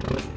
Bye.